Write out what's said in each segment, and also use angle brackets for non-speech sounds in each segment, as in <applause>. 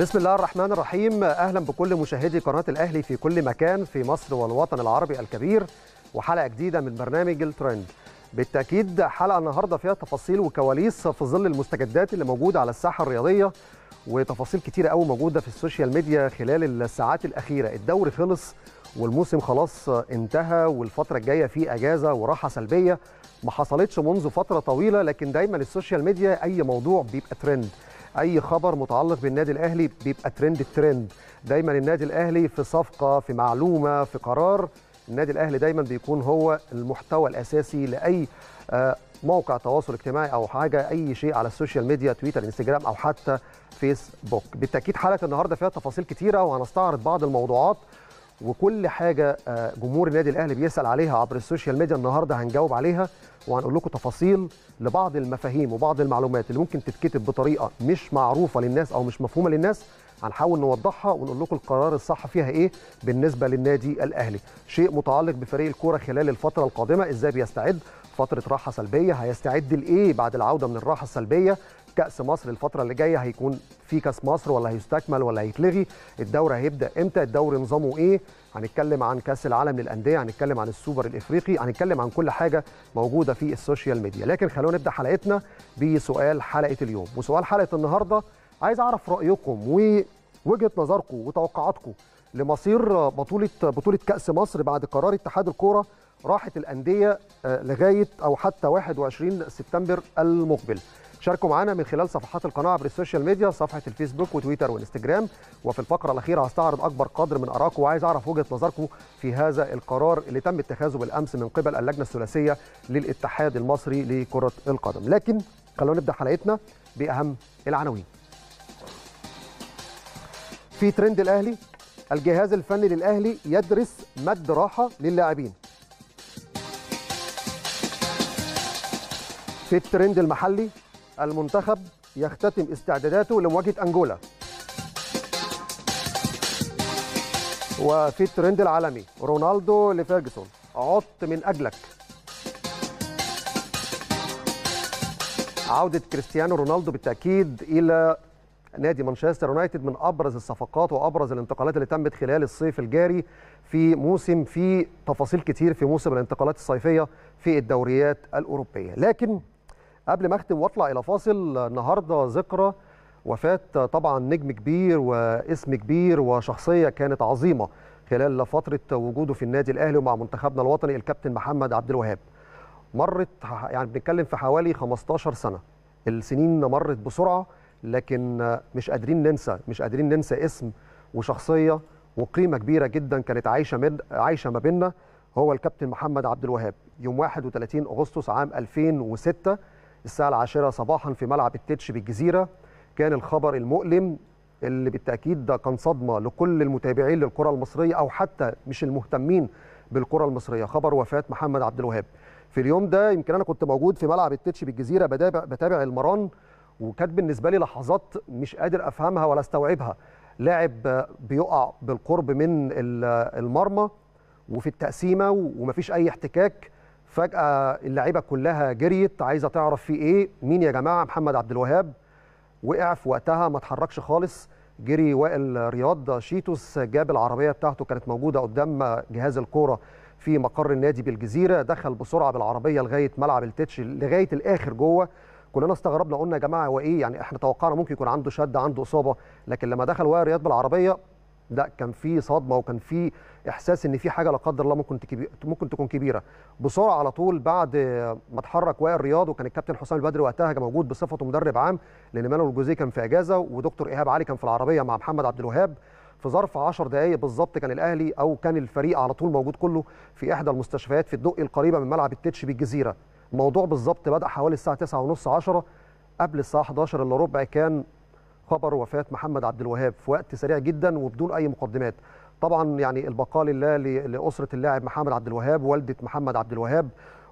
بسم الله الرحمن الرحيم. أهلا بكل مشاهدي قناة الأهلي في كل مكان في مصر والوطن العربي الكبير وحلقة جديدة من برنامج الترند. بالتأكيد حلقة النهارده فيها تفاصيل وكواليس في ظل المستجدات اللي موجودة على الساحة الرياضية وتفاصيل كتيرة قوي موجودة في ال social media خلال الساعات الأخيرة. الدوري خلص والموسم خلاص انتهى والفترة الجاية فيه أجازة وراحة سلبية. ما حصلتش منذ فترة طويلة لكن دايما ال social media أي موضوع بيبقى ترند. أي خبر متعلق بالنادي الأهلي بيبقى trend ال trend. دايما النادي الأهلي في صفقة في معلومة في قرار. النادي الأهلي دايما بيكون هو المحتوى الأساسي لأي موقع تواصل اجتماعي أو حاجة أي شيء على ال social media تويتر إنستجرام أو حتى فيسبوك. بالتأكيد حلقة النهارده فيها تفاصيل كتيرة وهنستعرض بعض الموضوعات. وكل حاجة جمهور النادي الأهلي بيسأل عليها عبر ال social media النهارده هنجاوب عليها وهنقول لكم تفاصيل لبعض المفاهيم وبعض المعلومات اللي ممكن تتكتب بطريقة مش معروفة للناس أو مش مفهومة للناس. هنحاول نوضحها ونقول لكم القرار الصح فيها إيه بالنسبة للنادي الأهلي. شيء متعلق بفريق الكورة خلال الفترة القادمة إزاي بيستعد؟ فترة راحة سلبية هيستعد لإيه بعد العودة من الراحة السلبية؟ كأس مصر الفترة اللي جاية هيكون في كأس مصر ولا هيستكمل ولا هيتلغي؟ الدوري هيبدأ إمتى؟ الدوري نظامه إيه؟ هنتكلم عن كأس العالم للأندية هنتكلم عن السوبر الإفريقي هنتكلم عن كل حاجة موجودة في ال social media. لكن خلونا نبدأ حلقتنا بسؤال حلقة اليوم. وسؤال حلقة النهارده عايز أعرف رأيكم ووجهة نظركم وتوقعاتكم لمصير بطولة بطولة كأس مصر بعد قرار اتحاد الكورة راحة الأندية لغاية أو حتى 21 سبتمبر المقبل. شاركوا معنا من خلال صفحات القناة عبر ال social media صفحة الفيسبوك وتويتر وانستجرام وفي الفقرة الأخيرة هستعرض أكبر قدر من ارائكم وعايز أعرف وجهة نظركم في هذا القرار اللي تم اتخاذه بالأمس من قبل اللجنة الثلاثية للاتحاد المصري لكرة القدم. لكن خلونا نبدأ حلقتنا بأهم العناوين. في ترند الأهلي الجهاز الفني للأهلي يدرس مد راحة للاعبين. في الترند المحلي المنتخب يختتم استعداداته لمواجهة انجولا وفي الترند العالمي رونالدو لفيرجسون. عدت من أجلك. عودة كريستيانو رونالدو بالتأكيد إلى نادي مانشستر يونايتد من أبرز الصفقات وأبرز الانتقالات اللي تمت خلال الصيف الجاري في موسم في تفاصيل كتير في موسم الانتقالات الصيفية في الدوريات الأوروبية. لكن قبل ما اختم واطلع إلى فاصل النهارده ذكرى وفاة طبعا نجم كبير واسم كبير وشخصية كانت عظيمة خلال فترة وجوده في النادي الأهلي ومع منتخبنا الوطني الكابتن محمد عبد الوهاب. مرت يعني بنتكلم في حوالي 15 سنة. السنين مرت بسرعة لكن مش قادرين ننسى مش قادرين ننسى اسم وشخصية وقيمة كبيرة جدا كانت عايشة من عايشة ما بيننا هو الكابتن محمد عبد الوهاب. يوم 31 أغسطس عام 2006 الساعة العاشرة صباحا في ملعب التتش بالجزيرة. كان الخبر المؤلم اللي بالتأكيد ده كان صدمة لكل المتابعين للكرة المصرية أو حتى مش المهتمين بالكرة المصرية. خبر وفاة محمد عبد الوهاب. في اليوم ده يمكن أنا كنت موجود في ملعب التتش بالجزيرة بتابع, المران وكانت بالنسبة لي لحظات مش قادر أفهمها ولا أستوعبها. لاعب بيقع بالقرب من المرمى وفي التقسيمة ومفيش أي احتكاك. فجأة اللعيبة كلها جريت عايزة تعرف في إيه؟ مين يا جماعة؟ محمد عبد الوهاب. وقع في وقتها ما اتحركش خالص. جري وائل رياض. شيتوس جاب العربية بتاعته كانت موجودة قدام جهاز الكورة في مقر النادي بالجزيرة. دخل بسرعة بالعربية لغاية ملعب التتش لغاية الآخر جوه. كلنا استغربنا قلنا يا جماعة هو إيه؟ يعني إحنا توقعنا ممكن يكون عنده شد عنده إصابة. لكن لما دخل وائل رياض بالعربية لا كان في صدمة وكان في إحساس إن في حاجة لا قدر الله ممكن ممكن تكون كبيرة. بسرعة على طول بعد ما اتحرك وائل رياض وكان الكابتن حسام البدري وقتها موجود بصفته مدرب عام لأن مانويل الجوزيه كان في إجازة ودكتور إيهاب علي كان في العربية مع محمد عبد الوهاب. في ظرف 10 دقائق بالظبط كان الأهلي أو كان الفريق على طول موجود كله في إحدى المستشفيات في الدقي القريبة من ملعب التتش بالجزيرة. الموضوع بالظبط بدأ حوالي الساعة 9:30 10 قبل الساعة 11 إلا ربع كان خبر وفاة محمد عبد الوهاب في وقت سريع جدا وبدون أي مقدمات. طبعا يعني البقاء لله لأسرة اللاعب محمد عبد الوهاب والدة محمد عبد الوهاب.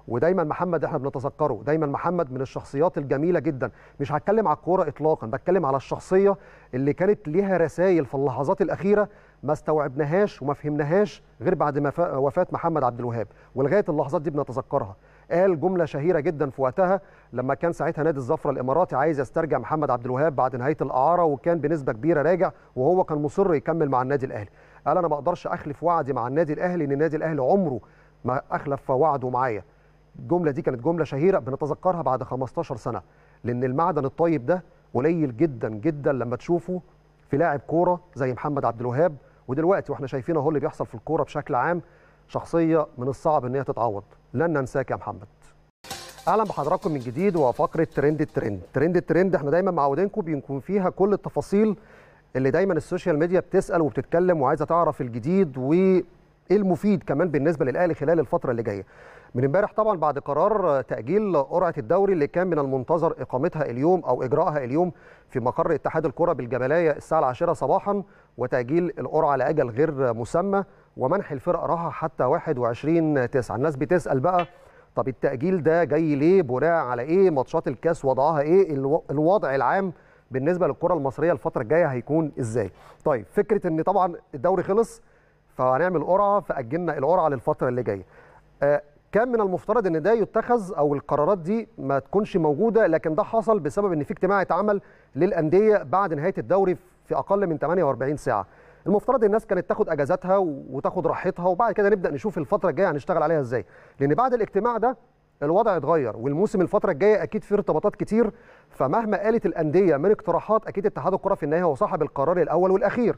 ودايما محمد إحنا بنتذكره. دايما محمد من الشخصيات الجميلة جدا. مش هتكلم على الكورة اطلاقا بتكلم على الشخصية اللي كانت ليها رسائل في اللحظات الأخيرة ما استوعبناهاش وما فهمناهاش غير بعد ما وفاة محمد عبد الوهاب. ولغاية اللحظات دي بنتذكرها. قال جملة شهيرة جدا في وقتها لما كان ساعتها نادي الظفره الإماراتي عايز يسترجع محمد عبد الوهاب بعد نهاية الأعارة وكان بنسبة كبيرة راجع وهو كان مصر يكمل مع النادي الأهلي. قال أنا ما أقدرش أخلف وعدي مع النادي الأهلي ان النادي الأهلي عمره ما أخلف وعده معايا. الجملة دي كانت جملة شهيرة بنتذكرها بعد 15 سنة لأن المعدن الطيب ده قليل جدا جدا لما تشوفه في لاعب كورة زي محمد عبد الوهاب. ودلوقتي وإحنا شايفين أهو اللي بيحصل في الكورة بشكل عام شخصية من الصعب إن هي تتعوض. لن ننساك يا محمد. أهلا بحضراتكم من جديد وفقرة trend ال trend. trend ال trend إحنا دايما معودينكم بيكون فيها كل التفاصيل اللي دايما ال social media بتسأل وبتتكلم وعايزة تعرف الجديد وايه المفيد كمان بالنسبة للأهلي خلال الفترة اللي جاية. من امبارح طبعا بعد قرار تأجيل قرعة الدوري اللي كان من المنتظر إقامتها اليوم أو إجراءها اليوم في مقر اتحاد الكرة بالجبلايه الساعة العاشرة صباحا وتأجيل القرعة لأجل غير مسمى. ومنح الفرق راحة حتى 21 9 الناس بتسأل بقى طب التأجيل ده جاي ليه؟ بناء على إيه؟ ماتشات الكاس وضعها إيه؟ الوضع العام بالنسبة للكرة المصرية الفترة الجاية هيكون إزاي؟ طيب فكرة إن طبعا الدوري خلص فهنعمل قرعة فأجلنا القرعة للفترة اللي جاية. آه كان من المفترض إن ده يتخذ أو القرارات دي ما تكونش موجودة لكن ده حصل بسبب إن في اجتماع اتعمل للأندية بعد نهاية الدوري في أقل من 48 ساعة. المفترض الناس كانت تاخد اجازاتها وتاخد راحتها وبعد كده نبدأ نشوف الفترة الجاية هنشتغل عليها إزاي. لأن بعد الاجتماع ده الوضع اتغير والموسم الفترة الجاية أكيد فيه ارتباطات كتير. فمهما قالت الأندية من اقتراحات أكيد اتحاد الكرة في النهاية هو صاحب القرار الأول والأخير.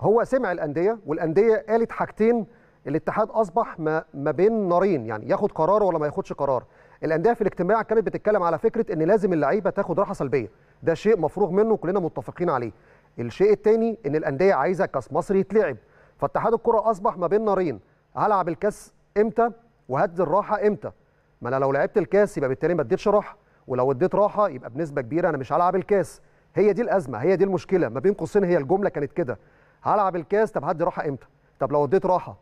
هو سمع الأندية والأندية قالت حاجتين الاتحاد أصبح ما, ما بين نارين يعني ياخد قرار ولا ما ياخدش قرار. الأندية في الاجتماع كانت بتتكلم على فكرة إن لازم اللعيبة تاخد راحة سلبية. ده شيء مفروغ منه كلنا متفقين عليه. الشيء الثاني إن الأندية عايزة كاس مصر يتلعب. فاتحاد الكرة أصبح ما بين نارين. هلعب الكاس إمتى؟ وهدي الراحة إمتى؟ ما أنا لو لعبت الكاس يبقى بالتالي ما اديتش راحة. ولو اديت راحة يبقى بنسبة كبيرة أنا مش هلعب الكاس. هي دي الأزمة هي دي المشكلة. ما بين قوسين هي الجملة كانت كده. هلعب الكاس طب هدي راحة إمتى؟ طب لو اديت راحة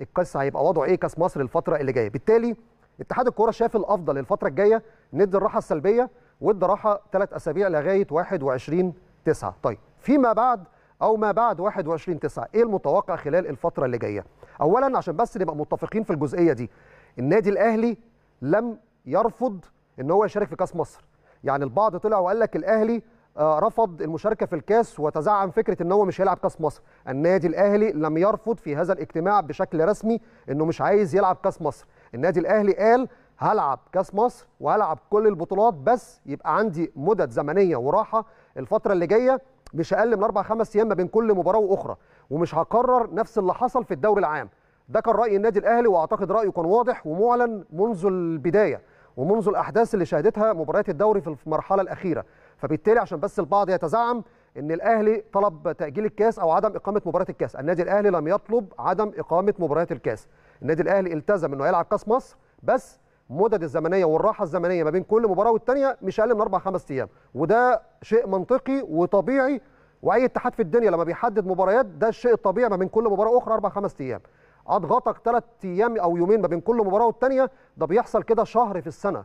الكاس هيبقى وضعه إيه كاس مصر الفترة اللي جاية؟ بالتالي اتحاد الكورة شاف الأفضل الفترة الجاية ندي الراحة السلبية وادى راحة ثلاث أسابيع لغاية 21 9 طيب فيما بعد أو ما بعد 21 9 إيه المتوقع خلال الفترة اللي جاية؟ اولا عشان بس نبقى متفقين في الجزئية دي النادي الأهلي لم يرفض إن هو يشارك في كأس مصر. يعني البعض طلع وقال لك الأهلي رفض المشاركة في الكأس وتزعم فكرة إن هو مش هيلعب كأس مصر. النادي الأهلي لم يرفض في هذا الاجتماع بشكل رسمي إنه مش عايز يلعب كأس مصر. النادي الأهلي قال هلعب كأس مصر وهلعب كل البطولات بس يبقى عندي مدد زمنية وراحة الفترة اللي جاية مش أقل من أربع خمس أيام ما بين كل مباراة وأخرى ومش هكرر نفس اللي حصل في الدوري العام. ده كان رأي النادي الأهلي وأعتقد رأيه كان واضح ومعلن منذ البداية ومنذ الأحداث اللي شهدتها مباريات الدوري في المرحلة الأخيرة. فبالتالي عشان بس البعض يتزعم إن الأهلي طلب تأجيل الكاس أو عدم إقامة مباراة الكاس. النادي الأهلي لم يطلب عدم إقامة مباريات الكاس. النادي الأهلي التزم إنه يلعب كأس مصر بس مدد الزمنية والراحة الزمنية ما بين كل مباراة والثانيه مش أقل من أربع خمس أيام. وده شيء منطقي وطبيعي وأي اتحاد في الدنيا لما بيحدد مباريات ده الشيء الطبيعي ما بين كل مباراة أخرى أربع خمس أيام. أضغطك ثلاث أيام أو يومين ما بين كل مباراة والثانيه ده بيحصل كده شهر في السنة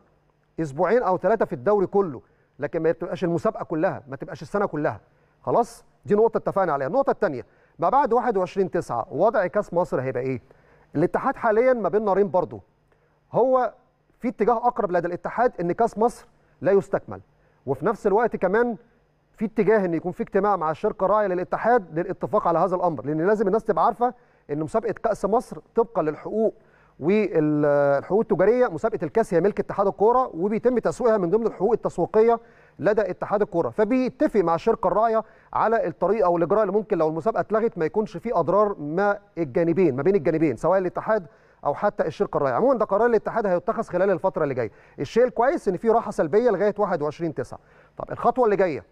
أسبوعين أو ثلاثة في الدوري كله. لكن ما تبقاش المسابقة كلها ما تبقاش السنة كلها. خلاص؟ دي نقطة اتفقنا عليها. النقطة الثانية ما بعد 21 9 وضع كأس مصر هيبقى إيه؟ الاتحاد حاليا ما بين نارين برضه هو في اتجاه أقرب لدى الاتحاد إن كأس مصر لا يستكمل. وفي نفس الوقت كمان في اتجاه إن يكون في اجتماع مع الشركة الراعيه للاتحاد للاتفاق على هذا الأمر لأن لازم الناس تبقى عارفة إن مسابقة كأس مصر طبقا للحقوق والحقوق التجارية مسابقة الكأس هي ملك اتحاد الكورة وبيتم تسويقها من ضمن الحقوق التسويقية لدى اتحاد الكورة. فبيتفق مع الشركة الراعيه على الطريقة أو الإجراء اللي ممكن لو المسابقة اتلغت ما يكونش فيه أضرار ما الجانبين ما بين الجانبين سواء الاتحاد أو حتى الشركة الراعيه عموما ده قرار الاتحاد هيتخذ خلال الفترة اللي جاية. الشيء الكويس إن في راحة سلبية لغاية 21 9 طب الخطوة اللي جاية.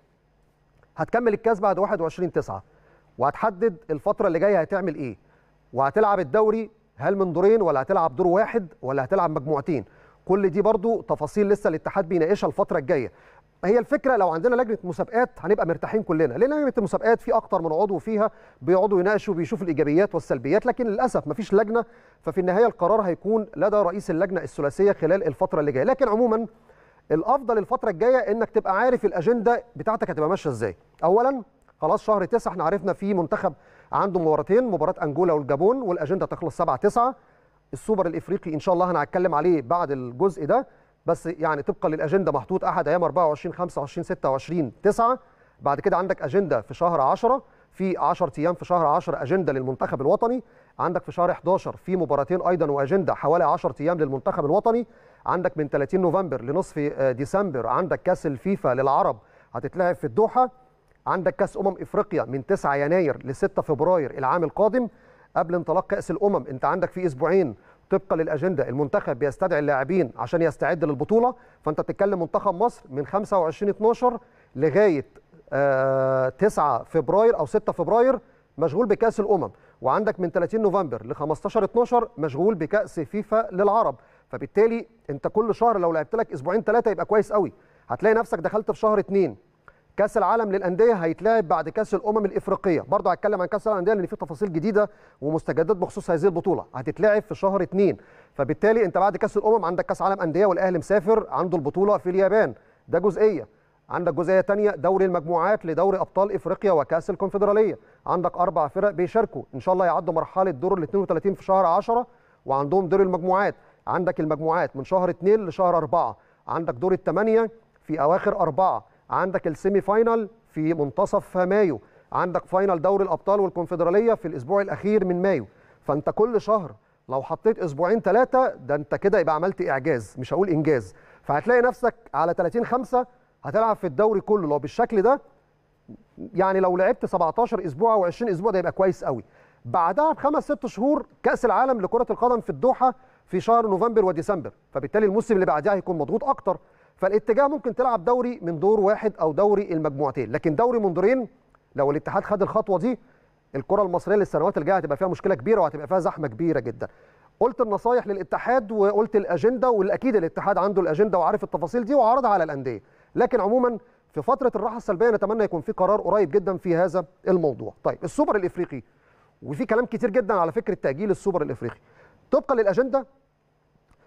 هتكمل الكاس بعد 21 9 وهتحدد الفترة اللي جاية هتعمل إيه. وهتلعب الدوري هل من دورين ولا هتلعب دور واحد ولا هتلعب مجموعتين. كل دي برضو تفاصيل لسه الاتحاد بيناقشها الفترة الجاية. هي الفكرة لو عندنا لجنة مسابقات هنبقى مرتاحين كلنا لأن لجنة المسابقات في أكتر من عضو فيها بيقعدوا يناقشوا وبيشوفوا الإيجابيات والسلبيات لكن للأسف مفيش لجنة ففي النهاية القرار هيكون لدى رئيس اللجنة الثلاثية خلال الفترة اللي جاية. لكن عموما الأفضل الفترة الجاية إنك تبقى عارف الأجندة بتاعتك هتبقى ماشية إزاي. اولا خلاص شهر 9 إحنا عرفنا في منتخب عنده مباراتين مباراة أنجولا والجابون والأجندة تخلص 7 9 السوبر الإفريقي إن شاء الله أنا هتكلم عليه بعد الجزء ده. بس يعني طبقا للأجندة محطوط أحد أيام 24 25 26 9 بعد كده عندك أجندة في شهر 10 في 10 أيام في شهر 10 أجندة للمنتخب الوطني. عندك في شهر 11 في مباراتين أيضا وأجندة حوالي 10 أيام للمنتخب الوطني. عندك من 30 نوفمبر لنصف ديسمبر عندك كأس الفيفا للعرب هتتلعب في الدوحة. عندك كأس أمم إفريقيا من 9 يناير ل 6 فبراير العام القادم. قبل انطلاق كأس الأمم انت عندك في أسبوعين طبقا للأجندة. المنتخب بيستدعي اللاعبين عشان يستعد للبطولة. فأنت بتتكلم منتخب مصر من 25 12 لغاية آه 9 فبراير أو 6 فبراير مشغول بكأس الأمم. وعندك من 30 نوفمبر ل 15 12 مشغول بكأس فيفا للعرب. فبالتالي أنت كل شهر لو لعبت لك أسبوعين ثلاثة يبقى كويس قوي هتلاقي نفسك دخلت في شهر اثنين كأس العالم للأندية هيتلعب بعد كأس الأمم الإفريقية. برضه هتكلم عن كأس العالم للانديه لأن في تفاصيل جديدة ومستجدات بخصوص هذه البطولة. هتتلعب في شهر اثنين فبالتالي انت بعد كأس الأمم عندك كأس عالم أندية والأهلي مسافر عنده البطولة في اليابان. ده جزئية. عندك جزئية ثانية دوري المجموعات لدوري أبطال إفريقيا وكأس الكونفدرالية. عندك أربع فرق بيشاركوا. إن شاء الله يعدوا مرحلة دور ال 32 في شهر 10 وعندهم دور المجموعات. عندك المجموعات من شهر 2 لشهر 4 عندك دور الثمانيه في أواخر أربعة. عندك ال semi final في منتصف مايو. عندك final دوري الأبطال والكونفدرالية في الأسبوع الأخير من مايو. فأنت كل شهر لو حطيت أسبوعين ثلاثة ده أنت كده يبقى عملت إعجاز مش هقول إنجاز. فهتلاقي نفسك على 30 5 هتلعب في الدوري كله. لو بالشكل ده يعني لو لعبت 17 أسبوع أو 20 أسبوع ده يبقى كويس قوي. بعدها بخمس ست شهور كأس العالم لكرة القدم في الدوحة في شهر نوفمبر وديسمبر. فبالتالي الموسم اللي بعدها هيكون مضغوط أكتر. فالاتجاه ممكن تلعب دوري من دور واحد أو دوري المجموعتين لكن دوري من دورين لو الاتحاد خد الخطوة دي الكرة المصرية للسنوات الجاية هتبقى فيها مشكلة كبيرة وهتبقى فيها زحمة كبيرة جدا. قلت النصايح للاتحاد وقلت الأجندة والأكيد الاتحاد عنده الأجندة وعارف التفاصيل دي وعرضها على الأندية. لكن عموما في فترة الراحة السلبية نتمنى يكون في قرار قريب جدا في هذا الموضوع. طيب السوبر الإفريقي وفي كلام كتير جدا على فكرة تأجيل السوبر الإفريقي. طبقا للأجندة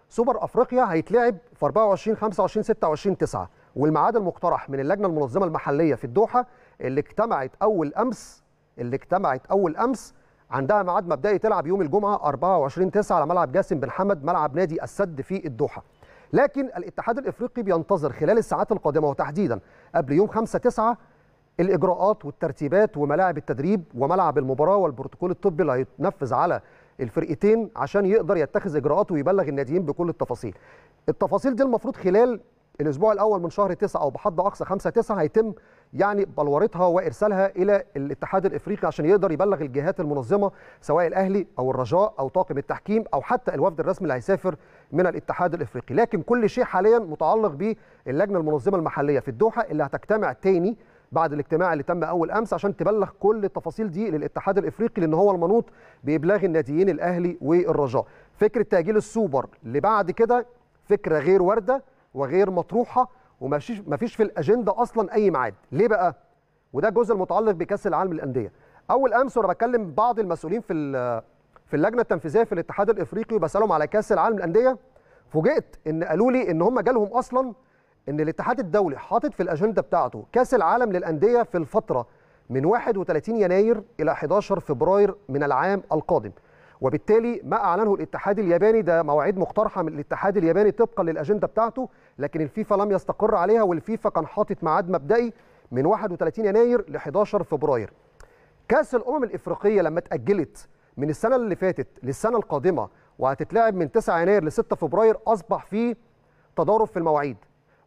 سوبر افريقيا هيتلعب في 24 25 26 9 والميعاد المقترح من اللجنة المنظمة المحلية في الدوحة اللي اجتمعت أول أمس اللي اجتمعت أول أمس عندها ميعاد مبدئي تلعب يوم الجمعة 24 9 على ملعب جاسم بن حمد ملعب نادي السد في الدوحة. لكن الاتحاد الإفريقي بينتظر خلال الساعات القادمة وتحديدا قبل يوم 5 9 الإجراءات والترتيبات وملاعب التدريب وملعب المباراة والبروتوكول الطبي اللي هيتنفذ على الفرقتين عشان يقدر يتخذ اجراءات ويبلغ الناديين بكل التفاصيل. التفاصيل دي المفروض خلال الأسبوع الأول من شهر 9 أو بحد أقصى 5 9 هيتم يعني بلورتها وإرسالها إلى الاتحاد الإفريقي عشان يقدر يبلغ الجهات المنظمة سواء الأهلي أو الرجاء أو طاقم التحكيم أو حتى الوفد الرسمي اللي هيسافر من الاتحاد الإفريقي، لكن كل شيء حاليا متعلق باللجنة المنظمة المحلية في الدوحة اللي هتجتمع تاني بعد الاجتماع اللي تم أول أمس عشان تبلغ كل التفاصيل دي للاتحاد الإفريقي لأن هو المنوط بإبلاغ الناديين الأهلي والرجاء. فكرة تأجيل السوبر اللي بعد كده فكرة غير واردة وغير مطروحة ومفيش مفيش في الأجندة أصلا أي ميعاد، ليه بقى؟ وده الجزء المتعلق بكأس العالم للأندية. أول أمس وأنا بكلم بعض المسؤولين في في اللجنة التنفيذية في الاتحاد الإفريقي وبسألهم على كأس العالم للأندية فوجئت إن قالوا لي إن هم جالهم أصلا إن الاتحاد الدولي حاطط في الأجندة بتاعته كأس العالم للأندية في الفترة من 31 يناير إلى 11 فبراير من العام القادم. وبالتالي ما أعلنه الاتحاد الياباني ده مواعيد مقترحة من الاتحاد الياباني طبقا للأجندة بتاعته لكن الفيفا لم يستقر عليها والفيفا كان حاطط ميعاد مبدئي من 31 يناير ل 11 فبراير. كأس الأمم الإفريقية لما اتأجلت من السنة اللي فاتت للسنة القادمة وهتتلعب من 9 يناير ل 6 فبراير أصبح في تضارب في المواعيد.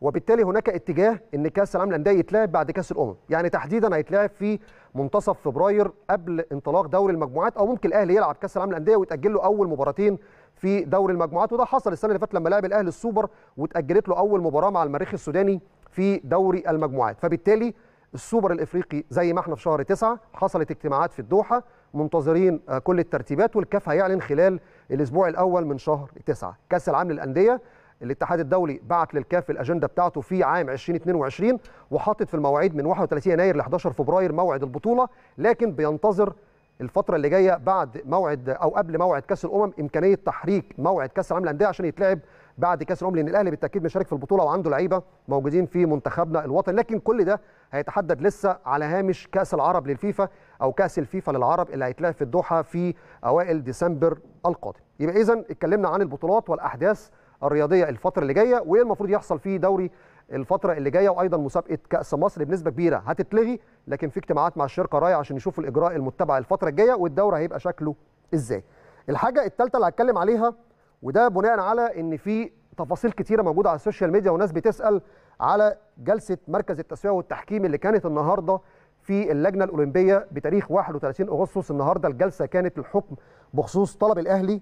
وبالتالي هناك اتجاه إن كأس العالم للأندية يتلعب بعد كأس الأمم. يعني تحديدا هيتلعب في منتصف فبراير قبل انطلاق دوري المجموعات أو ممكن الأهلي يلعب كأس العالم للأندية ويتأجل له أول مباراتين في دوري المجموعات. وده حصل السنة اللي فاتت لما لعب الأهلي السوبر واتاجلت له أول مباراة مع المريخ السوداني في دوري المجموعات. فبالتالي السوبر الإفريقي زي ما إحنا في شهر تسعة حصلت اجتماعات في الدوحة منتظرين كل الترتيبات والكاف هيعلن خلال الأسبوع الأول من شهر تسعة. كأس العالم للأندية الاتحاد الدولي بعت للكاف الأجندة بتاعته في عام 2022 وحاطط في المواعيد من 31 يناير ل 11 فبراير موعد البطولة لكن بينتظر الفترة اللي جاية بعد موعد أو قبل موعد كأس الأمم إمكانية تحريك موعد كأس العالم للأندية عشان يتلعب بعد كأس الأمم لأن الأهلي بالتأكيد مشارك في البطولة وعنده لعيبة موجودين في منتخبنا الوطني لكن كل ده هيتحدد لسه على هامش كأس العرب للفيفا أو كأس الفيفا للعرب اللي هيتلعب في الدوحة في أوائل ديسمبر القادم. يبقى اذا اتكلمنا عن البطولات والأحداث الرياضية الفترة اللي جاية وايه المفروض يحصل في دوري الفترة اللي جاية وأيضا مسابقة كأس مصر بنسبة كبيرة هتتلغي لكن في اجتماعات مع الشركة الراعية عشان يشوفوا الإجراء المتبع الفترة الجاية والدوري هيبقى شكله إزاي. الحاجة الثالثه اللي هتكلم عليها وده بناء على إن في تفاصيل كتيرة موجودة على السوشيال ميديا وناس بتسأل على جلسة مركز التسوية والتحكيم اللي كانت النهارده في اللجنة الأولمبية بتاريخ 31 أغسطس. النهارده الجلسة كانت الحكم بخصوص طلب الأهلي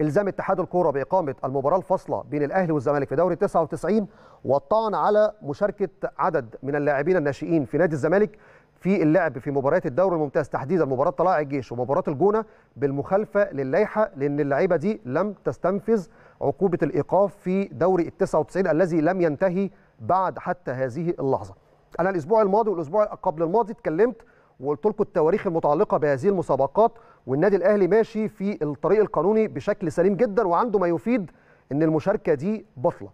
إلزام اتحاد الكورة بإقامة المباراة الفاصلة بين الأهلي والزمالك في دوري 99 والطعن على مشاركة عدد من اللاعبين الناشئين في نادي الزمالك في اللعب في مباريات الدوري الممتاز تحديدا مباراة طلائع الجيش ومباراة الجونة بالمخالفة للائحه لأن اللعيبة دي لم تستنفذ عقوبة الإيقاف في دوري ال 99 الذي لم ينتهي بعد حتى هذه اللحظة. أنا الأسبوع الماضي والأسبوع قبل الماضي اتكلمت وقلت لكم التواريخ المتعلقة بهذه المسابقات والنادي الأهلي ماشي في الطريق القانوني بشكل سليم جدا وعنده ما يفيد إن المشاركة دي بطله.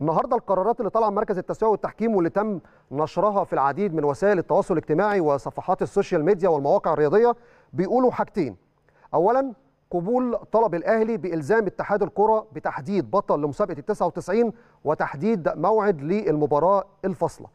النهارده القرارات اللي طالعة من مركز التسوية والتحكيم واللي تم نشرها في العديد من وسائل التواصل الاجتماعي وصفحات السوشيال ميديا والمواقع الرياضية بيقولوا حاجتين. اولا قبول طلب الأهلي بإلزام اتحاد الكرة بتحديد بطل لمسابقة ال 99 وتحديد موعد للمباراة الفاصلة.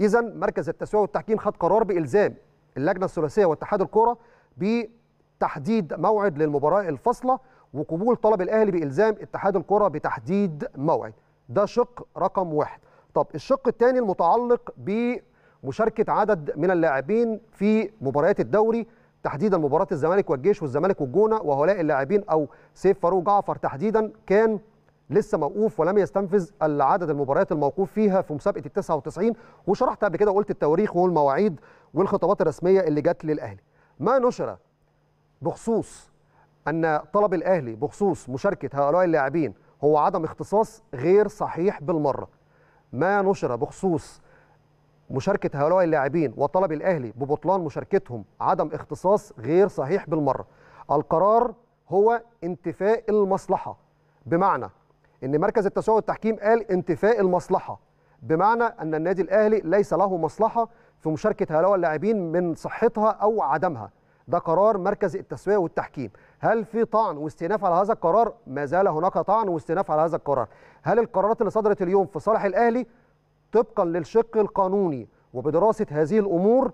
اذا مركز التسوية والتحكيم خد قرار بإلزام اللجنة الثلاثية واتحاد الكره بتحديد موعد للمباراة الفاصلة وقبول طلب الأهلي بإلزام اتحاد الكره بتحديد موعد. ده شق رقم واحد طب الشق الثاني المتعلق بمشاركة عدد من اللاعبين في مباريات الدوري تحديدا مباراة الزمالك والجيش والزمالك والجونة وهؤلاء اللاعبين أو سيف فاروق جعفر تحديدا كان لسه موقوف ولم يستنفذ العدد المباريات الموقوف فيها في مسابقة ال 99 وشرحت قبل كده وقلت التواريخ والمواعيد والخطابات الرسمية اللي جت للأهلي. ما نشر بخصوص أن طلب الأهلي بخصوص مشاركة هؤلاء اللاعبين هو عدم اختصاص غير صحيح بالمرة. ما نشر بخصوص مشاركة هؤلاء اللاعبين وطلب الأهلي ببطلان مشاركتهم عدم اختصاص غير صحيح بالمرة. القرار هو انتفاء المصلحة. بمعنى إن مركز التسويه والتحكيم قال انتفاء المصلحة بمعنى أن النادي الأهلي ليس له مصلحة في مشاركة هؤلاء اللاعبين من صحتها أو عدمها. ده قرار مركز التسويه والتحكيم. هل في طعن واستئناف على هذا القرار؟ ما زال هناك طعن واستئناف على هذا القرار. هل القرارات اللي صدرت اليوم في صالح الأهلي طبقا للشق القانوني وبدراسة هذه الأمور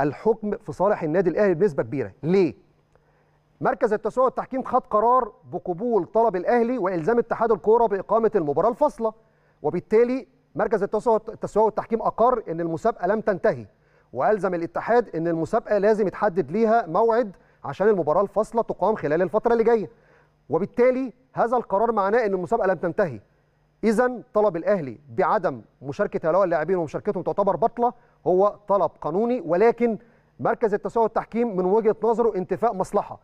الحكم في صالح النادي الأهلي بنسبة كبيرة؟ ليه؟ مركز التسويه والتحكيم خد قرار بقبول طلب الأهلي وإلزام اتحاد الكورة بإقامة المباراة الفاصلة. وبالتالي مركز التسويه والتحكيم أقر إن المسابقة لم تنتهي وألزم الاتحاد إن المسابقة لازم يتحدد ليها موعد عشان المباراة الفاصلة تقام خلال الفترة اللي جاية. وبالتالي هذا القرار معناه إن المسابقة لم تنتهي. اذا طلب الأهلي بعدم مشاركة هؤلاء اللاعبين ومشاركتهم تعتبر بطلة هو طلب قانوني ولكن مركز التسويه والتحكيم من وجهة نظره انتفاء مصلحة.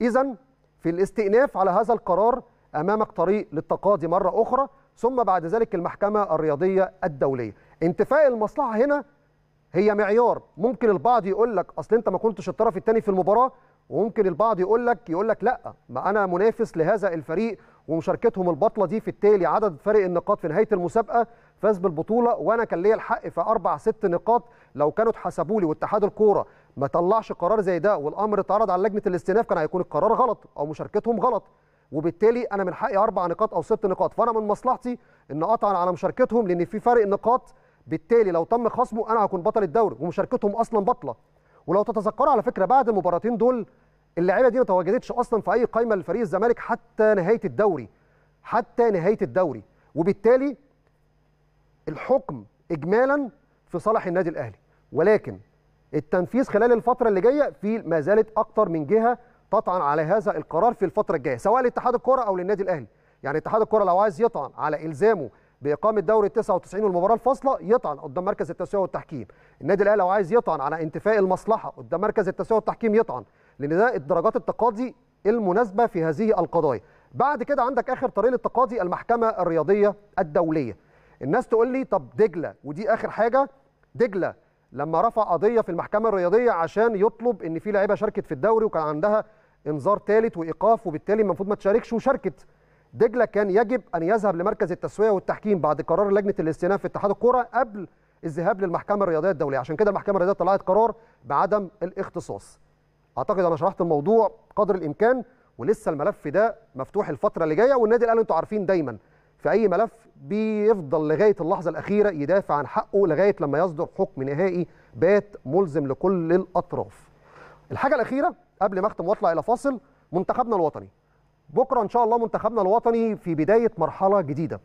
اذا في الاستئناف على هذا القرار أمامك طريق للتقاضي مرة أخرى ثم بعد ذلك المحكمة الرياضية الدولية. انتفاء المصلحة هنا هي معيار. ممكن البعض يقول لك أصل أنت ما كنتش الطرف الثاني في المباراة وممكن البعض يقول لك يقول لك لا ما أنا منافس لهذا الفريق ومشاركتهم البطلة دي في التالي عدد فارق النقاط في نهاية المسابقة فاز بالبطولة وأنا كان ليا الحق في أربع ست نقاط لو كانوا اتحسبوا لي واتحاد الكورة. ما طلعش قرار زي ده والأمر اتعرض على لجنة الاستئناف كان هيكون القرار غلط أو مشاركتهم غلط. وبالتالي أنا من حقي أربع نقاط أو ست نقاط. فأنا من مصلحتي إن اطعن على مشاركتهم لأن في فرق نقاط. بالتالي لو تم خصمه أنا هكون بطل الدوري ومشاركتهم أصلا بطلة. ولو تتذكروا على فكرة بعد المباراتين دول اللعيبة دي ما تواجدتش أصلا في أي قائمه لفريق الزمالك حتى نهاية الدوري حتى نهاية الدوري. وبالتالي الحكم اجمالا في صالح النادي الأهلي. ولكن التنفيذ خلال الفترة اللي جاية في ما زالت أكتر من جهة تطعن على هذا القرار في الفترة الجاية سواء لاتحاد الكرة أو للنادي الأهلي. يعني اتحاد الكرة لو عايز يطعن على إلزامه بإقامة دوري 99 والمباراة الفاصلة يطعن قدام مركز التسوية والتحكيم. النادي الأهلي لو عايز يطعن على انتفاء المصلحة قدام مركز التسوية والتحكيم يطعن لأن ده الدرجات التقاضي المناسبة في هذه القضايا. بعد كده عندك آخر طريق للتقاضي المحكمة الرياضية الدولية. الناس تقول لي طب دجلة ودي آخر حاجة. دجلة لما رفع قضية في المحكمة الرياضية عشان يطلب إن في لعيبة شاركت في الدوري وكان عندها انذار ثالث وإيقاف وبالتالي المفروض ما تشاركش وشاركت. دجلة كان يجب أن يذهب لمركز التسوية والتحكيم بعد قرار لجنة الاستئناف في اتحاد الكره قبل الذهاب للمحكمة الرياضية الدولية. عشان كده المحكمة الرياضية طلعت قرار بعدم الاختصاص. أعتقد أنا شرحت الموضوع قدر الإمكان ولسه الملف ده مفتوح الفترة اللي جاية والنادي الأهلي أنتوا عارفين دايما في اي ملف بيفضل لغاية اللحظة الأخيرة يدافع عن حقه لغاية لما يصدر حكم نهائي بات ملزم لكل الأطراف. الحاجة الأخيرة قبل ما أختم وأطلع إلى فاصل منتخبنا الوطني. بكرة إن شاء الله منتخبنا الوطني في بداية مرحلة جديدة.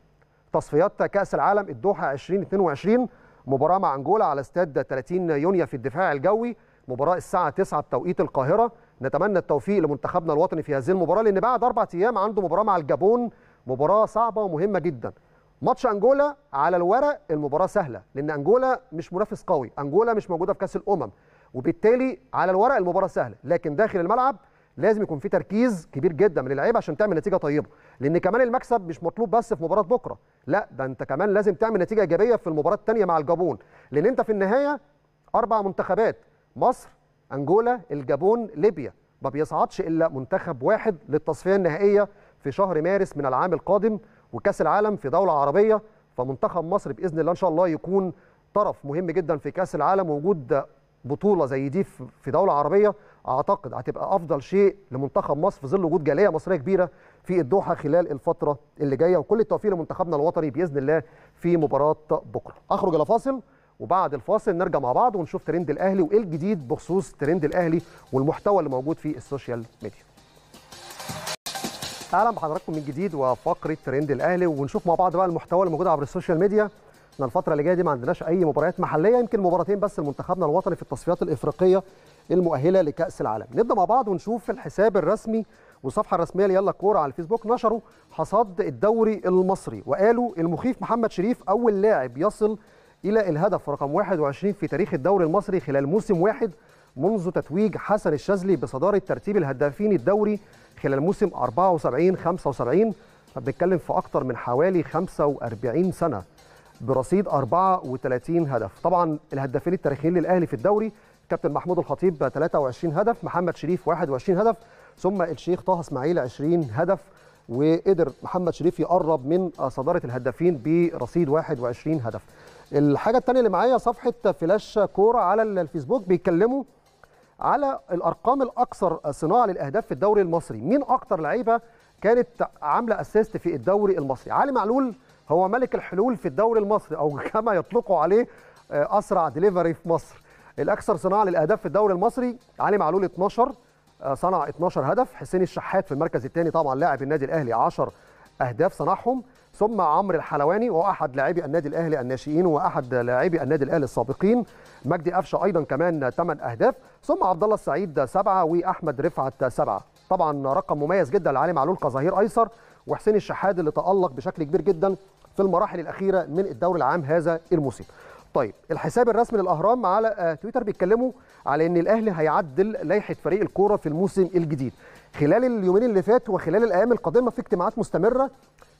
تصفيات كأس العالم الدوحة 2022 مباراة مع أنجولا على استاد 30 يونيو في الدفاع الجوي مباراة الساعة 9 بتوقيت القاهرة. نتمنى التوفيق لمنتخبنا الوطني في هذه المباراة لأن بعد أربع أيام عنده مباراة مع الجابون مباراة صعبة ومهمة جدا. ماتش أنجولا على الورق المباراة سهلة لأن أنجولا مش منافس قوي. أنجولا مش موجودة في كأس الأمم. وبالتالي على الورق المباراة سهلة. لكن داخل الملعب لازم يكون في تركيز كبير جدا من اللعيبة عشان تعمل نتيجة طيبة. لأن كمان المكسب مش مطلوب بس في مباراة بكرة. لا ده أنت كمان لازم تعمل نتيجة إيجابية في المباراة الثانية مع الجابون. لأن أنت في النهاية أربع منتخبات مصر أنجولا الجابون ليبيا. ما بيصعدش إلا منتخب واحد للتصفية النهائية في شهر مارس من العام القادم وكأس العالم في دولة عربية فمنتخب مصر بإذن الله إن شاء الله يكون طرف مهم جدا في كأس العالم ووجود بطولة زي دي في دولة عربية. أعتقد هتبقى أفضل شيء لمنتخب مصر في ظل وجود جالية مصرية كبيرة في الدوحة خلال الفترة اللي جاية. وكل التوفيق لمنتخبنا الوطني بإذن الله في مباراة بكرة. أخرج إلى فاصل وبعد الفاصل نرجع مع بعض ونشوف ترند الأهلي وايه الجديد بخصوص ترند الأهلي والمحتوى اللي موجود في السوشيال ميديا. أهلا بحضراتكم من جديد وفقرة ترند الأهلي ونشوف مع بعض بقى المحتوى اللي موجود عبر السوشيال ميديا. إحنا الفترة اللي جاية دي ما عندناش أي مباريات محلية يمكن مباراتين بس لمنتخبنا الوطني في التصفيات الإفريقية المؤهلة لكأس العالم. نبدأ مع بعض ونشوف الحساب الرسمي والصفحة الرسمية ليلا كورة على الفيسبوك. نشروا حصاد الدوري المصري وقالوا المخيف محمد شريف أول لاعب يصل إلى الهدف رقم 21 في تاريخ الدوري المصري خلال موسم واحد منذ تتويج حسن الشاذلي بصدارة ترتيب الهدافين الدوري خلال موسم 74 75 بنتكلم في أكتر من حوالي 45 سنة برصيد 34 هدف. طبعا الهدافين التاريخيين للأهلي في الدوري كابتن محمود الخطيب 23 هدف محمد شريف 21 هدف ثم الشيخ طه إسماعيل 20 هدف وقدر محمد شريف يقرب من صدارة الهدافين برصيد 21 هدف. الحاجة الثانية اللي معايا صفحة فلاش كورة على الفيسبوك بيتكلموا على الأرقام الأكثر صناعة للأهداف في الدوري المصري. مين أكتر لعيبة كانت عاملة assist في الدوري المصري؟ علي معلول هو ملك الحلول في الدوري المصري أو <laughs> كما يطلقوا عليه أسرع ديليفري في مصر. الأكثر صناعة للأهداف في الدوري المصري علي معلول 12 صنع 12 هدف. حسين الشحات في المركز الثاني طبعا لاعب النادي الأهلي 10 أهداف صنعهم. ثم عمرو الحلواني وهو احد لاعبي النادي الأهلي الناشئين وأحد لاعبي النادي الأهلي السابقين. مجدي قفشة أيضا كمان 8 أهداف. ثم عبد الله السعيد 7 وأحمد رفعت 7 طبعا رقم مميز جدا لعلي معلول كظهير أيسر وحسين الشحات اللي تألق بشكل كبير جدا في المراحل الأخيرة من الدوري العام هذا الموسم. طيب الحساب الرسمي للأهرام على تويتر بيتكلموا على إن الأهلي هيعدل لائحة فريق الكورة في الموسم الجديد. خلال اليومين اللي فاتوا وخلال الأيام القادمة في اجتماعات مستمرة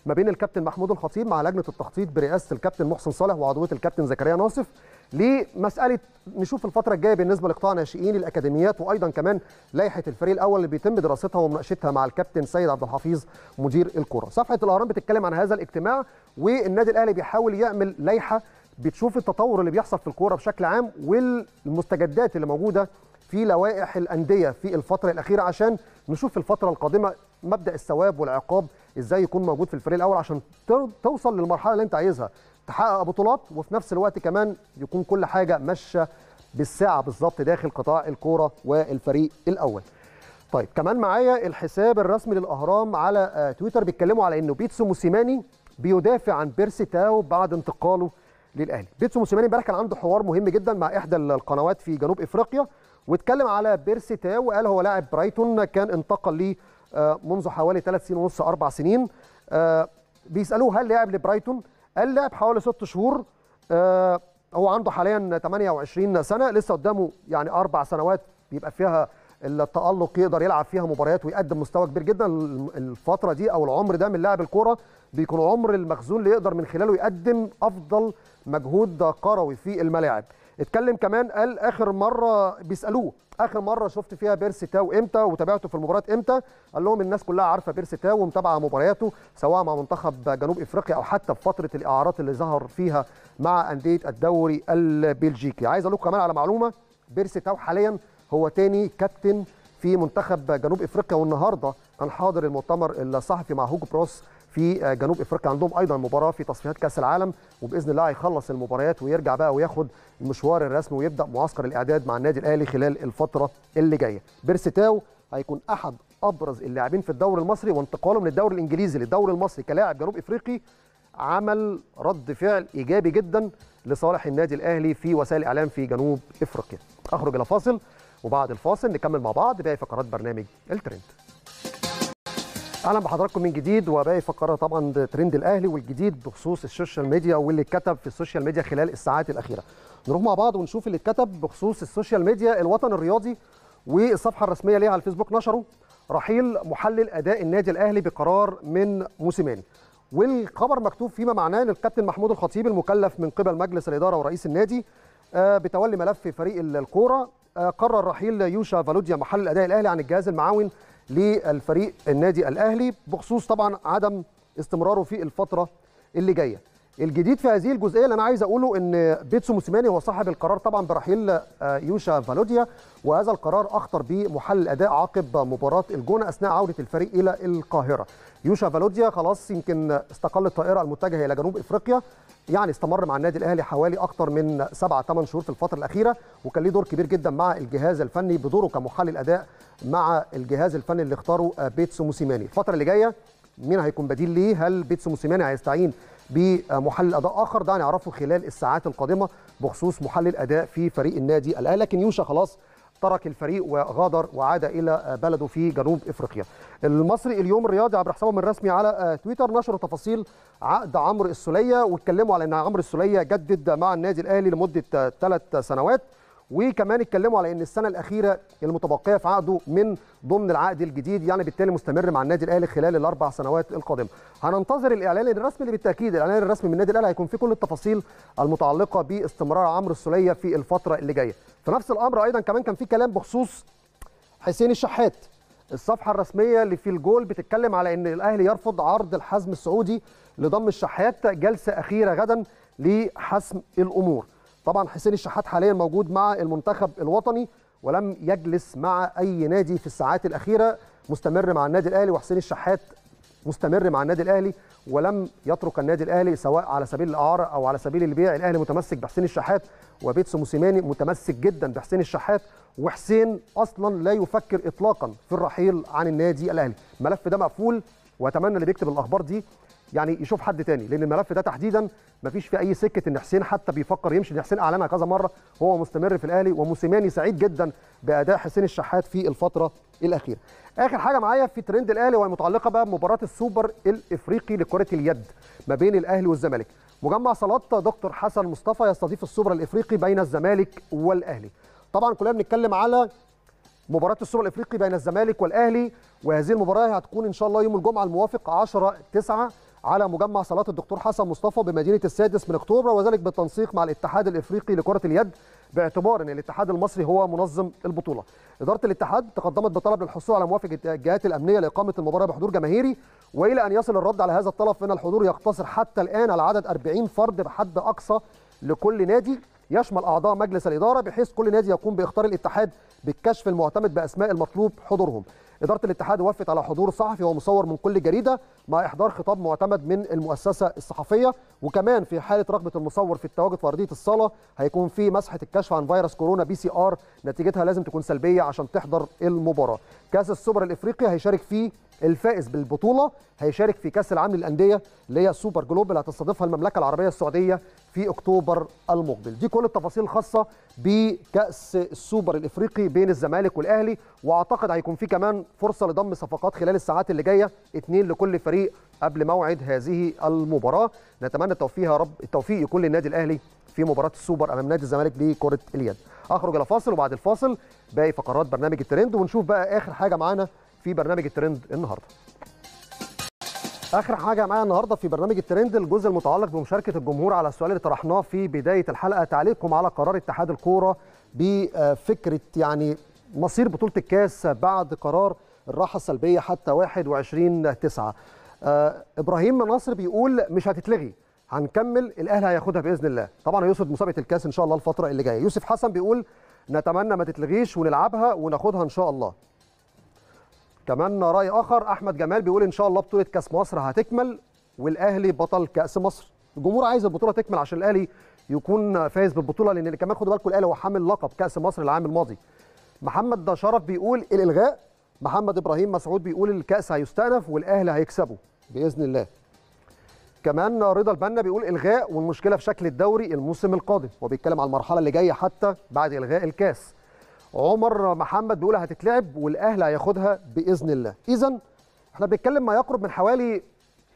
ما بين الكابتن محمود الخطيب مع لجنة التخطيط برئاسة الكابتن محسن صالح وعضوية الكابتن زكريا ناصف لمسألة نشوف الفترة الجاية بالنسبة لقطاع ناشئين الأكاديميات وأيضا كمان لائحة الفريق الأول اللي بيتم دراستها ومناقشتها مع الكابتن سيد عبد الحفيظ مدير الكره صفحة الاهرام بتتكلم عن هذا الاجتماع والنادي الأهلي بيحاول يعمل لائحة بتشوف التطور اللي بيحصل في الكورة بشكل عام والمستجدات اللي موجودة في لوائح الأندية في الفترة الأخيرة عشان نشوف في الفترة القادمة مبدأ الثواب والعقاب إزاي يكون موجود في الفريق الأول عشان توصل للمرحلة اللي انت عايزها. تحقق بطولات وفي نفس الوقت كمان يكون كل حاجة ماشية بالساعة بالظبط داخل قطاع الكورة والفريق الأول. طيب كمان معايا الحساب الرسمي للأهرام على تويتر بيتكلموا على إنه بيتسو موسيماني بيدافع عن بيرسي تاو بعد انتقاله للأهلي. بيتسو موسيماني امبارح كان عنده حوار مهم جدا مع إحدى القنوات في جنوب إفريقيا واتكلم على بيرسي تاو وقال هو لاعب برايتون كان انتقل ليه منذ حوالي ثلاث سنين ونص أربع سنين. بيسألوه هل لاعب لبرايتون؟ قال لعب حوالي ست شهور. هو عنده حاليا 28 سنة لسه قدامه يعني أربع سنوات بيبقى فيها التألق يقدر يلعب فيها مباريات ويقدم مستوى كبير جدا الفترة دي أو العمر ده من لاعب الكورة. بيكون عمر المخزون اللي يقدر من خلاله يقدم أفضل مجهود كروي في الملاعب. اتكلم كمان قال آخر مرة بيسألوه آخر مرة شفت فيها بيرسي تاو إمتى وتابعته في المباراة إمتى؟ قال لهم الناس كلها عارفة بيرسي تاو ومتابعة مبارياته سواء مع منتخب جنوب إفريقيا أو حتى في فترة الإعارات اللي ظهر فيها مع أندية الدوري البلجيكي. عايز أقول لكم كمان على معلومة بيرسي تاو حاليا هو تاني كابتن في منتخب جنوب إفريقيا والنهاردة كان حاضر المؤتمر الصحفي مع هوجو بروس في جنوب إفريقيا. عندهم أيضا مباراة في تصفيات كأس العالم وبإذن الله هيخلص المباريات ويرجع بقى وياخد المشوار الرسمي ويبدأ معسكر الإعداد مع النادي الأهلي خلال الفترة اللي جاية. بيرسي تاو هيكون أحد أبرز اللاعبين في الدوري المصري وانتقاله من الدوري الإنجليزي للدوري المصري كلاعب جنوب إفريقي. عمل رد فعل إيجابي جدا لصالح النادي الأهلي في وسائل الإعلام في جنوب إفريقيا. أخرج إلى فاصل وبعد الفاصل نكمل مع بعض باقي فقرات برنامج الترند. أهلا بحضراتكم من جديد وباقي فقرات طبعا ترند الأهلي والجديد بخصوص السوشيال ميديا واللي اتكتب في السوشيال ميديا خلال الساعات الأخيرة. نروح مع بعض ونشوف اللي اتكتب بخصوص السوشيال ميديا الوطن الرياضي والصفحة الرسمية ليها على الفيسبوك نشروا رحيل محلل أداء النادي الأهلي بقرار من موسيماني والخبر مكتوب فيما معناه إن الكابتن محمود الخطيب المكلف من قبل مجلس الإدارة ورئيس النادي بتولي ملف فريق الكورة. قرر رحيل يوشا فالوديا محل الاداء الأهلي عن الجهاز المعاون للفريق النادي الأهلي بخصوص طبعا عدم استمراره في الفترة اللي جاية. الجديد في هذه الجزئية اللي أنا عايز أقوله إن بيتسو موسيماني هو صاحب القرار طبعا برحيل يوشا فالوديا وهذا القرار أخطر بمحل الاداء عقب مباراة الجونة أثناء عودة الفريق إلى القاهرة. يوشا فالوديا خلاص يمكن استقل الطائرة المتجهة إلى جنوب إفريقيا يعني استمر مع النادي الأهلي حوالي أكثر من سبعة ثمان شهور في الفترة الأخيرة وكان ليه دور كبير جدا مع الجهاز الفني بدوره كمحلل اداء مع الجهاز الفني اللي اختاره بيتسو موسيماني. الفترة اللي جاية مين هيكون بديل ليه؟ هل بيتسو موسيماني هيستعين بمحلل أداء آخر؟ ده هنعرفه خلال الساعات القادمة بخصوص محلل اداء في فريق النادي الأهلي. لكن يوشا خلاص ترك الفريق وغادر وعاد إلى بلده في جنوب إفريقيا. المصري اليوم الرياضي عبر حسابهم الرسمي على تويتر نشروا تفاصيل عقد عمرو السولية واتكلموا على إن عمرو السولية جدد مع النادي الأهلي لمدة ثلاث سنوات وكمان اتكلموا على إن السنة الأخيرة المتبقية في عقده من ضمن العقد الجديد يعني بالتالي مستمر مع النادي الأهلي خلال الأربع سنوات القادمة. هننتظر الإعلان الرسمي اللي بالتأكيد الإعلان الرسمي من النادي الأهلي هيكون فيه كل التفاصيل المتعلقة باستمرار عمرو السولية في الفترة اللي جاية. في نفس الأمر أيضا كمان كان في كلام بخصوص حسين الشحات. الصفحة الرسمية اللي في الجول بتتكلم على إن الأهلي يرفض عرض الحزم السعودي لضم الشحات جلسة أخيرة غدا لحسم الأمور. طبعا حسين الشحات حاليا موجود مع المنتخب الوطني ولم يجلس مع أي نادي في الساعات الأخيرة مستمر مع النادي الأهلي وحسين الشحات مستمر مع النادي الأهلي ولم يترك النادي الأهلي سواء على سبيل الإعارة أو على سبيل البيع. الأهلي متمسك بحسين الشحات وبيتسو موسيماني متمسك جدا بحسين الشحات وحسين أصلا لا يفكر اطلاقا في الرحيل عن النادي الأهلي. الملف ده مقفول وأتمنى اللي بيكتب الأخبار دي يعني يشوف حد تاني لأن الملف ده تحديدا مفيش فيه أي سكة إن حسين حتى بيفكر يمشي حسين أعلنها كذا مرة هو مستمر في الأهلي وموسيماني سعيد جدا بأداء حسين الشحات في الفترة الأخيرة. آخر حاجة معايا في ترند الأهلي وهي متعلقة بقى بمباراة السوبر الإفريقي لكرة اليد ما بين الأهلي والزمالك. مجمع صالات دكتور حسن مصطفى يستضيف السوبر الإفريقي بين الزمالك والأهلي. طبعا كلنا بنتكلم على مباراة السوبر الإفريقي بين الزمالك والأهلي وهذه المباراة هتكون إن شاء الله يوم الجمعة الموافق 10 9 على مجمع صالات الدكتور حسن مصطفى بمدينة السادس من أكتوبر وذلك بالتنسيق مع الاتحاد الإفريقي لكرة اليد باعتبار إن الاتحاد المصري هو منظم البطولة. إدارة الاتحاد تقدمت بطلب للحصول على موافقة الجهات الأمنية لإقامة المباراة بحضور جماهيري وإلى أن يصل الرد على هذا الطلب فان الحضور يقتصر حتى الآن على عدد 40 فرد بحد أقصى لكل نادي يشمل أعضاء مجلس الإدارة بحيث كل نادي يقوم بإخطار الاتحاد بالكشف المعتمد بأسماء المطلوب حضورهم. إدارة الاتحاد وافقت على حضور صحفي ومصور من كل جريدة مع إحضار خطاب معتمد من المؤسسة الصحفية. وكمان في حالة رغبة المصور في التواجد في أرضية الصالة هيكون في مسحة الكشف عن فيروس كورونا PCR. نتيجتها لازم تكون سلبية عشان تحضر المباراة. كأس السوبر الإفريقي هيشارك فيه الفائز بالبطولة هيشارك في كأس العالم للأندية اللي هي Super Globe اللي هتستضيفها المملكة العربية السعودية في أكتوبر المقبل. دي كل التفاصيل الخاصة بكأس السوبر الإفريقي بين الزمالك والأهلي وأعتقد هيكون في كمان فرصة لضم صفقات خلال الساعات اللي جاية اتنين لكل فريق قبل موعد هذه المباراة. نتمنى التوفيق يا رب التوفيق يكون للنادي الأهلي في مباراة السوبر أمام نادي الزمالك لكرة اليد. أخرج إلى فاصل وبعد الفاصل باقي فقرات برنامج الترند ونشوف بقى آخر حاجة معانا في برنامج الترند النهارده. آخر حاجة معايا النهارده في برنامج الترند الجزء المتعلق بمشاركة الجمهور على السؤال اللي طرحناه في بداية الحلقة تعليقكم على قرار اتحاد الكورة بفكرة يعني مصير بطولة الكاس بعد قرار الراحة السلبية حتى 21 9 آه إبراهيم ناصر بيقول مش هتتلغي هنكمل الأهلي هياخدها بإذن الله. طبعا هيقصد مسابقة الكاس إن شاء الله الفترة اللي جاية. يوسف حسن بيقول نتمنى ما تتلغيش ونلعبها وناخدها إن شاء الله. كمان رأي آخر أحمد جمال بيقول إن شاء الله بطولة كأس مصر هتكمل والأهلي بطل كأس مصر. الجمهور عايز البطولة تكمل عشان الأهلي يكون فايز بالبطولة لأن كمان خدوا بالكم الأهلي هو حامل لقب كأس مصر العام الماضي. محمد شرف بيقول الإلغاء. محمد إبراهيم مسعود بيقول الكأس هيستأنف والأهلي هيكسبه بإذن الله. كمان رضا البنا بيقول إلغاء والمشكلة في شكل الدوري الموسم القادم وبيتكلم على المرحلة اللي جاية حتى بعد إلغاء الكأس. عمر محمد بيقول هتتلعب والاهلي هياخدها بإذن الله. اذا إحنا بنتكلم ما يقرب من حوالي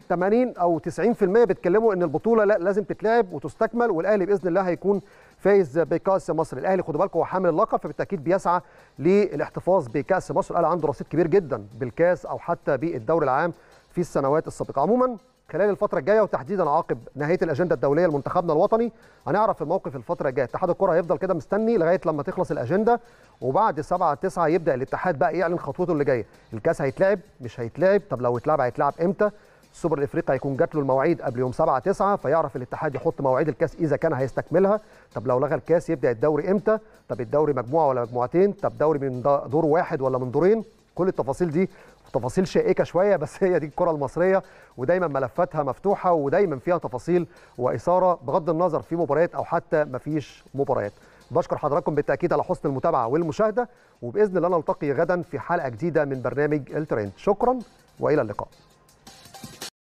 80 أو 90% بيتكلموا إن البطولة لا لازم تتلعب وتستكمل والأهلي بإذن الله هيكون فايز بكأس مصر. الأهلي خدوا بالكم هو حامل اللقب فبالتأكيد بيسعى للاحتفاظ بكأس مصر. الأهلي عنده رصيد كبير جدا بالكأس أو حتى بالدوري العام في السنوات السابقة. عموما خلال الفترة الجاية وتحديدا عقب نهاية الأجندة الدولية لمنتخبنا الوطني هنعرف الموقف الفترة الجاية. اتحاد الكرة هيفضل كده مستني لغاية لما تخلص الأجندة وبعد 7 9 يبدأ الاتحاد بقى يعلن خطوته اللي جاية. الكاس هيتلعب مش هيتلعب؟ طب لو اتلعب هيتلعب إمتى؟ السوبر الإفريقي هيكون جات له المواعيد قبل يوم 7 9 فيعرف الاتحاد يحط مواعيد الكاس إذا كان هيستكملها. طب لو لغى الكاس يبدأ الدوري إمتى؟ طب الدوري مجموعة ولا مجموعتين؟ طب دوري من دور واحد ولا من دورين؟ كل التفاصيل دي تفاصيل شائكة شوية بس هي دي الكرة المصرية ودايما ملفاتها مفتوحة ودايما فيها تفاصيل وإثارة بغض النظر في مباريات أو حتى ما فيش مباريات. بشكر حضراتكم بالتأكيد على حسن المتابعة والمشاهدة وبإذن الله نلتقي غدا في حلقة جديدة من برنامج الترند شكرا وإلى اللقاء.